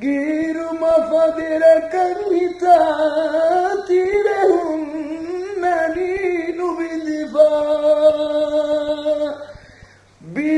ಗೀರು ಮಫದಿರ ಕಲಿತ ತೀರೆ ನೀನು ಬಿಲಿಬಾ ಬೀ